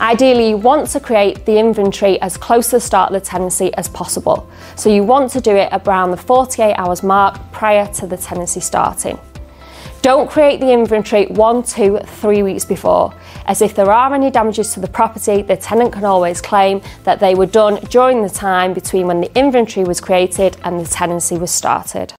Ideally, you want to create the inventory as close to the start of the tenancy as possible. So you want to do it around the 48 hours mark prior to the tenancy starting. Don't create the inventory one, two, three weeks before, as if there are any damages to the property, the tenant can always claim that they were done during the time between when the inventory was created and the tenancy was started.